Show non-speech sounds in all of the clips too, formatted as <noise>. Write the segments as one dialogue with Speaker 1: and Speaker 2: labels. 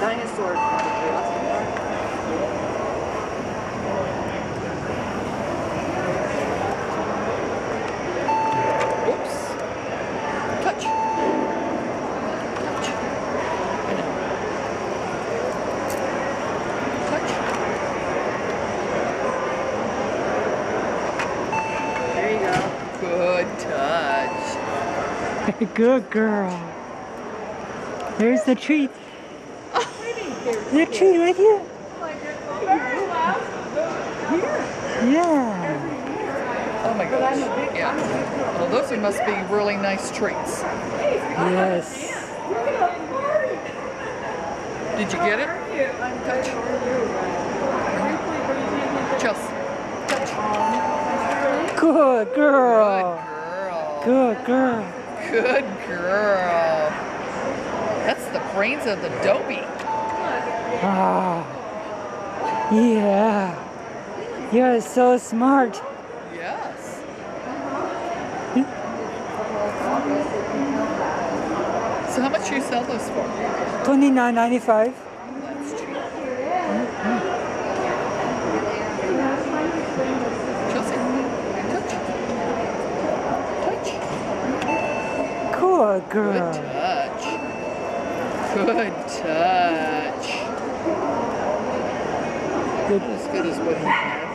Speaker 1: dinosaur. Oops. Touch. Touch. Touch. There you go. Good touch. <laughs>
Speaker 2: Good girl. There's the treat. Treat right here. Yeah.
Speaker 1: Oh my gosh. Yeah. Well, those must be really nice treats.
Speaker 2: Yes.
Speaker 1: Did you get it? Touch. Chelsea. Touch.
Speaker 2: Good girl.
Speaker 1: Good girl.
Speaker 2: Good girl.
Speaker 1: Good girl. That's the brains of the Dobie.
Speaker 2: Ah. Yeah. You're so smart.
Speaker 1: Yes. So how much do you sell those for?
Speaker 2: Twenty-nine ninety-five.
Speaker 1: That's cheap. Chelsea, touch. Touch.
Speaker 2: Good
Speaker 1: Good touch. Good touch.
Speaker 2: Good.
Speaker 1: As good as what he had.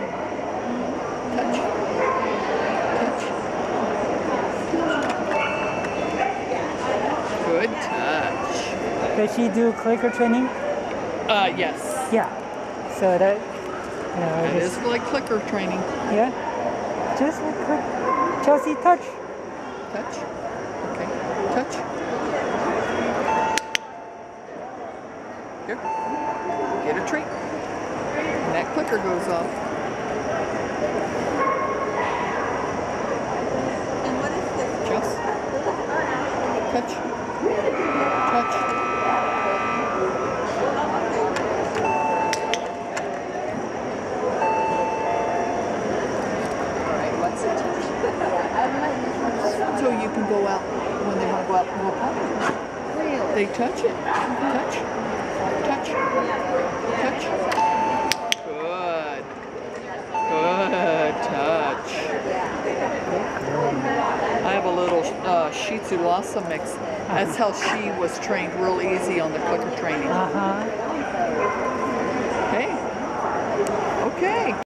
Speaker 1: Touch. Touch. Good touch.
Speaker 2: Does she do clicker training?
Speaker 1: Uh, yes.
Speaker 2: Yeah. So that. You know,
Speaker 1: That
Speaker 2: just-
Speaker 1: is like clicker training.
Speaker 2: Yeah. Just like click. Chelsea, touch.
Speaker 1: Touch. Get a treat. And that clicker goes off.
Speaker 3: And what is this?
Speaker 1: Just. Touch. Touch. Alright, what's it? So you can go out when they want to go out and go potty. They touch it. Touch. Touch. Touch. Good. Good touch. I have a little uh, Shih Tzu Lhasa mix. That's how she was trained real easy on the clicker training.
Speaker 2: Uh huh.
Speaker 1: Okay. Okay.